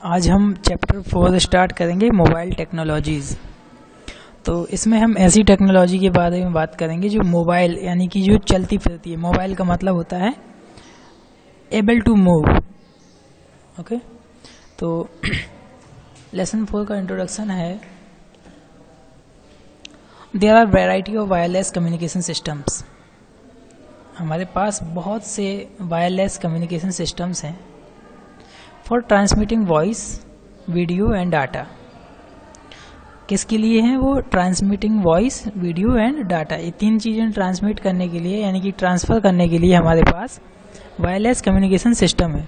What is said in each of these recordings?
आज हम chapter four start करेंगे मोबाइल टेक्नोलॉजीज़ तो इसमें हम ऐसी टेक्नोलॉजी के बारे में बात करेंगे जो मोबाइल यानी कि जो चलती फिरती है। मोबाइल का मतलब होता है एबल टू मूव ओके तो लेसन फोर का इंट्रोडक्शन है। There are variety of wireless communication systems हमारे पास बहुत से वायरलेस कम्युनिकेशन सिस्टम्स हैं। For transmitting voice video and data किसके लिए हैं वो? Transmitting voice video and data ये तीन चीज़ें ट्रांसमिट करने के लिए, यानी कि ट्रांसफ़र करने के लिए हमारे पास वायरलेस कम्युनिकेशन सिस्टम है।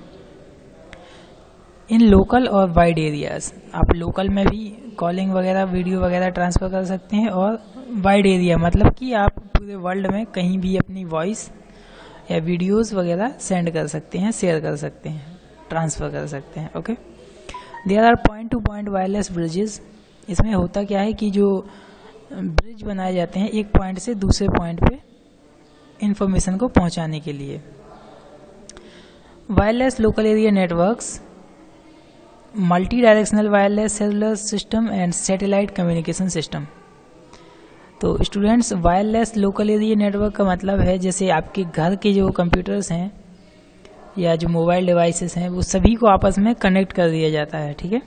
इन लोकल और वाइड एरियाज़ आप लोकल में भी कॉलिंग वगैरह वीडियो वगैरह ट्रांसफ़र कर सकते हैं और वाइड एरिया मतलब कि आप पूरे वर्ल्ड में कहीं भी अपनी वॉइस या वीडियोस वगैरह सेंड कर सकते हैं शेयर कर सकते हैं। ट्रांसफ़र कर सकते हैं okay there are point to point wireless bridges इसमें होता क्या है कि जो ब्रिज बनाए जाते हैं, एक पॉइंट से दूसरे पॉइंट पे इंफॉर्मेशन को पहुँचाने के लिए। Wireless local area networks multi directional wireless cellular system and satellite communication system तो students wireless local area network का मतलब है जैसे आपके घर के जो कंप्यूटर्स हैं या जो मोबाइल डिवाइसेस हैं, वो सभी को आपस में कनेक्ट कर दिया जाता है, ठीक है?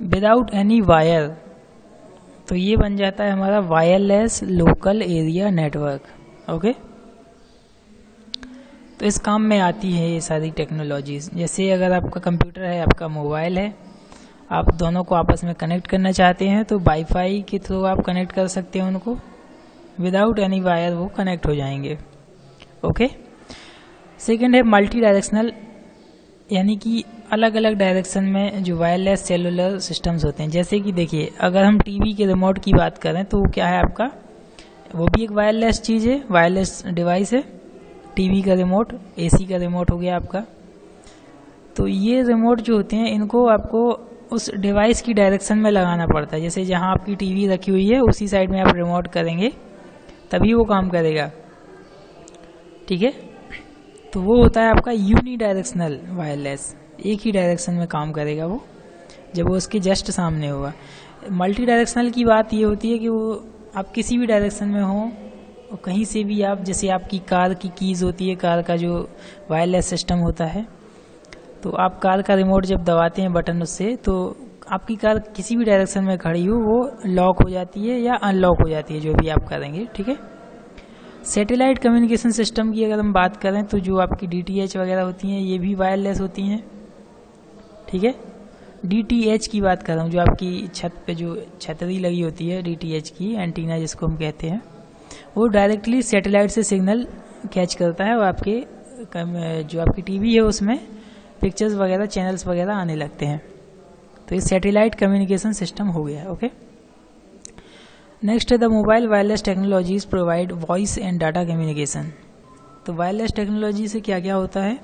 विदाउट एनी वायर तो ये बन जाता है हमारा wireless local area network okay तो इस काम में आती है ये सारी टेक्नोलॉजीज़ जैसे अगर आपका कंप्यूटर है, आपका मोबाइल है, आप दोनों को आपस में कनेक्ट करना चाहते हैं तो वाईफाई के थ्रू आप कनेक्ट कर सकते हैं उनको। विदाउट एनी वायर वो कनेक्ट हो जाएँगे ओके okay? सेकेंड है मल्टी डायरेक्शनल यानी कि अलग अलग डायरेक्शन में जो वायरलेस सेलुलर सिस्टम्स होते हैं। जैसे कि देखिए, अगर हम टीवी के रिमोट की बात करें तो वो क्या है आपका? वो भी एक वायरलेस चीज़ है वायरलेस डिवाइस है। टीवी का रिमोट एसी का रिमोट हो गया आपका। तो ये रिमोट जो होते हैं, इनको आपको उस डिवाइस की डायरेक्शन में लगाना पड़ता है। जैसे जहाँ आपकी टीवी रखी हुई है, उसी साइड में आप रिमोट करेंगे, तभी वो काम करेगा। ठीक है? तो वो होता है आपका यूनी डायरेक्शनल वायरलेस एक ही डायरेक्शन में काम करेगा वो। जब वो उसके जस्ट सामने होगा। मल्टी डायरेक्शनल की बात ये होती है कि वो आप किसी भी डायरेक्शन में हो, और कहीं से भी आप, जैसे आपकी कार की कीज़ होती है, कार का जो वायरलेस सिस्टम होता है तो आप कार का रिमोट जब दबाते हैं बटन उससे तो आपकी कार किसी भी डायरेक्शन में खड़ी हो, वो लॉक हो जाती है या अनलॉक हो जाती है, जो भी आप करेंगे, ठीक है? सैटेलाइट कम्युनिकेशन सिस्टम की अगर हम बात करें तो जो आपकी डीटीएच वगैरह होती हैं, ये भी वायरलेस होती हैं। ठीक है? डीटीएच की बात कर रहा हूँ, जो आपकी छत पे जो छतरी लगी होती है डीटीएच की एंटीना जिसको हम कहते हैं, वो डायरेक्टली सैटेलाइट से सिग्नल कैच करता है और आपके जो आपकी टीवी है उसमें पिक्चर्स वगैरह चैनल्स वगैरह आने लगते हैं। तो ये सैटेलाइट कम्युनिकेशन सिस्टम हो गया ओके नेक्स्ट है the mobile wireless technologies provide voice and data communication तो वायरलेस टेक्नोलॉजी से क्या क्या होता है?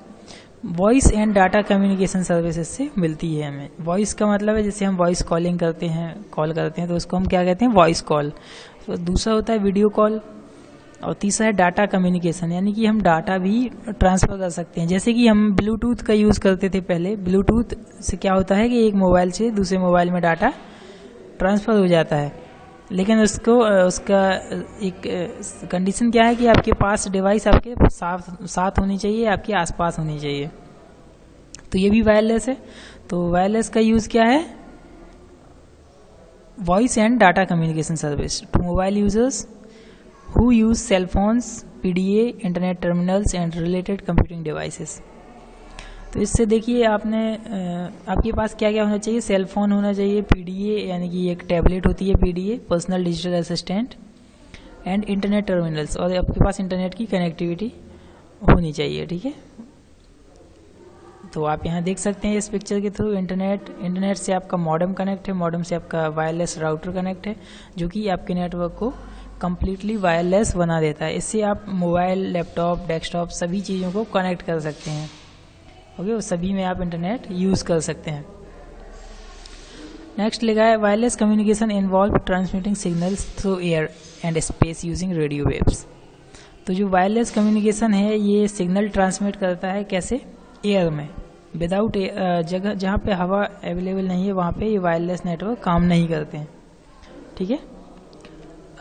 Voice and data communication services से मिलती है हमें। वॉइस का मतलब है जैसे हम वॉइस कॉलिंग करते हैं कॉल करते हैं तो उसको हम क्या कहते हैं? वॉइस कॉल तो दूसरा होता है वीडियो कॉल और तीसरा है डाटा कम्युनिकेशन यानी कि हम डाटा भी ट्रांसफ़र कर सकते हैं। जैसे कि हम ब्लूटूथ का यूज़ करते थे पहले ब्लूटूथ से क्या होता है कि एक मोबाइल से दूसरे मोबाइल में डाटा ट्रांसफ़र हो जाता है। लेकिन उसको उसका एक कंडीशन क्या है कि आपके पास डिवाइस आपके साथ साथ होनी चाहिए, आपके आसपास होनी चाहिए। तो ये भी वायरलेस है। तो वायरलेस का यूज़ क्या है? Voice and data communication service to mobile users who use cell phones PDA internet terminals and related computing devices तो इससे देखिए आपने आपके पास क्या क्या होना चाहिए? सेल फ़ोन होना चाहिए पीडीए यानी कि एक टैबलेट होती है PDA personal digital assistant and internet terminals और आपके पास इंटरनेट की कनेक्टिविटी होनी चाहिए, ठीक है? तो आप यहाँ देख सकते हैं इस पिक्चर के थ्रू इंटरनेट इंटरनेट से आपका मॉडर्म कनेक्ट है मॉडर्म से आपका वायरलेस राउटर कनेक्ट है, जो कि आपके नेटवर्क को कम्प्लीटली वायरलेस बना देता है। इससे आप मोबाइल लैपटॉप डेस्कटॉप सभी चीज़ों को कनेक्ट कर सकते हैं। ओके वो सभी में आप इंटरनेट यूज़ कर सकते हैं। नेक्स्ट लिखा है wireless communication involve transmitting signals through air and space using radio waves तो जो वायरलेस कम्युनिकेशन है, ये सिग्नल ट्रांसमिट करता है कैसे? एयर में। विदाउट जगह, जहाँ पे हवा अवेलेबल नहीं है, वहाँ पे ये वायरलेस नेटवर्क काम नहीं करते हैं। ठीक है?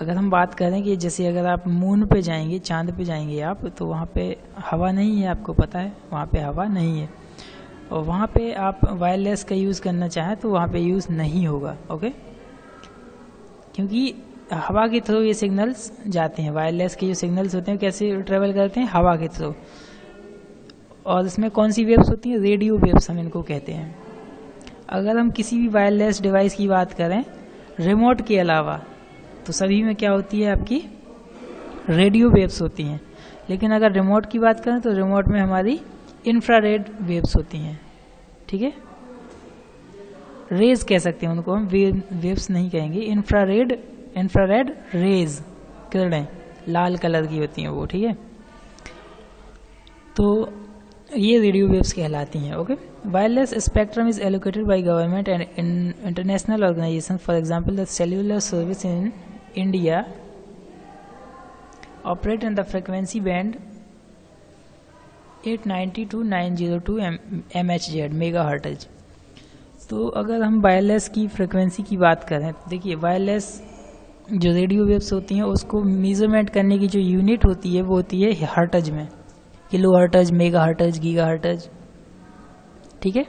अगर हम बात करें कि जैसे अगर आप मून पे जाएँगे, चाँद पे जाएँगे आप तो वहाँ पे हवा नहीं है, आपको पता है, वहाँ पे हवा नहीं है। और वहाँ पे आप वायरलेस का यूज़ करना चाहें तो वहाँ पे यूज़ नहीं होगा ओके क्योंकि हवा के थ्रू ये सिग्नल्स जाते हैं वायरलेस के जो सिग्नल्स होते हैं कैसे ट्रेवल करते हैं? हवा के थ्रू और इसमें कौन सी वेव्स होती हैं? रेडियो वेव्स हम इनको कहते हैं। अगर हम किसी भी वायरलेस डिवाइस की बात करें रिमोट के अलावा तो सभी में क्या होती है आपकी? रेडियो वेव्स होती हैं। लेकिन अगर रिमोट की बात करें तो रिमोट में हमारी इंफ्रारेड वेव्स होती हैं। ठीक है? रेज कह सकते हैं उनको हम। वेव्स नहीं कहेंगे। इंफ्रारेड इंफ्रारेड रेज किरणें लाल कलर की होती हैं वो, ठीक है? तो ये रेडियो वेव्स कहलाती हैं, okay? Wireless spectrum is allocated by government and international organisation. For example, the cellular service in India operate in the frequency band 890 to 902 M H Z mega hertz तो अगर हम वायरलेस की frequency की बात करें तो देखिए वायरलेस जो रेडियो वेव्स होती हैं, उसको मेज़रमेंट करने की जो यूनिट होती है, वो होती है हर्टज में। Kilo hertz mega hertz giga hertz ठीक है?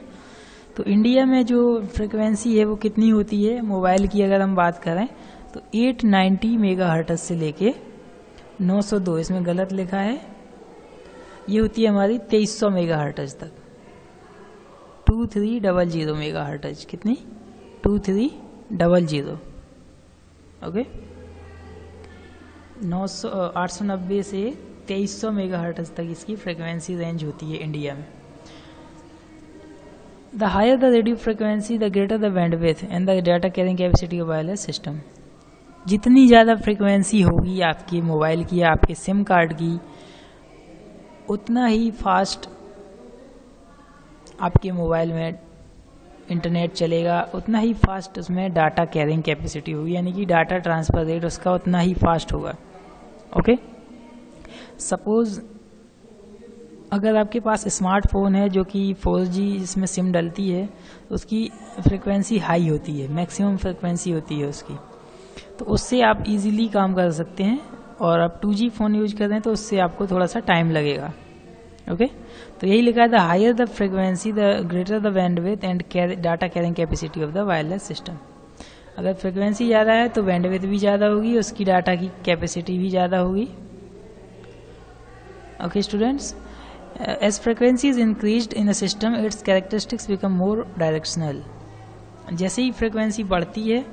तो इंडिया में जो फ्रिक्वेंसी है, वो कितनी होती है? मोबाइल की अगर हम बात करें तो 890 मेगा हर्टज से लेके 902 इसमें गलत लिखा है। ये होती है हमारी 2300 मेगा हर्टज तक। Two three double zero mega hertz कितनी? Two three double zero okay नौ सौ सौ से तेईस सौ मेगा तक इसकी फ्रिक्वेंसी रेंज होती है इंडिया में। The higher the radio frequency the greater the bandwidth and the data carrying capacity of wireless system जितनी ज़्यादा फ्रिक्वेंसी होगी आपके मोबाइल की, आपके सिम कार्ड की, उतना ही फास्ट आपके मोबाइल में इंटरनेट चलेगा। उतना ही फास्ट उसमें डाटा कैरिंग कैपेसिटी होगी। यानी कि डाटा ट्रांसफ़र रेट उसका उतना ही फास्ट होगा। ओके सपोज़ अगर आपके पास स्मार्टफ़ोन है जो कि 4G जिसमें सिम डलती है, उसकी फ्रिक्वेंसी हाई होती है मैक्सिमम फ्रिक्वेंसी होती है उसकी। तो उससे आप इजीली काम कर सकते हैं और आप 2G फ़ोन यूज़ कर रहे हैं तो उससे आपको थोड़ा सा टाइम लगेगा। ओके तो यही लिखा है the higher the frequency the greater the bandwidth and data carrying capacity of the wireless system अगर फ्रिक्वेंसी ज़्यादा है तो बैंडविथ भी ज़्यादा होगी, उसकी डाटा की कैपेसिटी भी ज़्यादा होगी। Okay students as frequency is increase in a system, its characteristics become more directional. जैसे ही फ्रिक्वेंसी बढ़ती है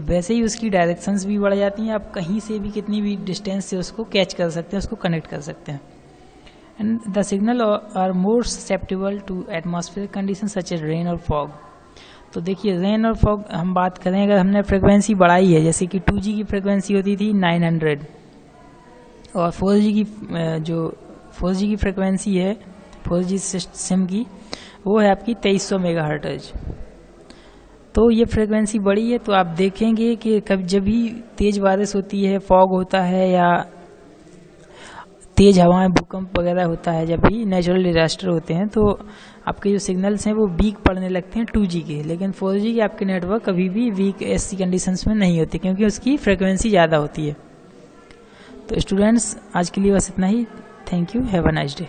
वैसे ही उसकी डायरेक्शंस भी बढ़ जाती हैं, आप कहीं से भी कितनी भी डिस्टेंस से उसको कैच कर सकते हैं, उसको कनेक्ट कर सकते हैं। And the signal are more susceptible to atmosphere condition such as rain और फॉग तो देखिए रेन और फॉग हम बात करें, अगर हमने फ्रिक्वेंसी बढ़ाई है, जैसे कि 2G की फ्रिक्वेंसी होती थी 900 और 4G की जो 4G की फ्रिक्वेंसी है 4G सिम की, वो है आपकी 2300 मेगाहर्ट्ज तो ये फ्रिक्वेंसी बड़ी है तो आप देखेंगे कि कभी जब भी तेज बारिश होती है फॉग होता है या तेज हवाएँ, भूकंप वगैरह होता है, जब भी नेचुरल डिजास्टर होते हैं तो आपके जो सिग्नल्स हैं वो वीक पड़ने लगते हैं 2G के। लेकिन 4G के आपके नेटवर्क कभी भी वीक ऐसी कंडीशंस में नहीं होते, क्योंकि उसकी फ्रिक्वेंसी ज़्यादा होती है। तो स्टूडेंट्स आज के लिए बस इतना ही। Thank you have a nice day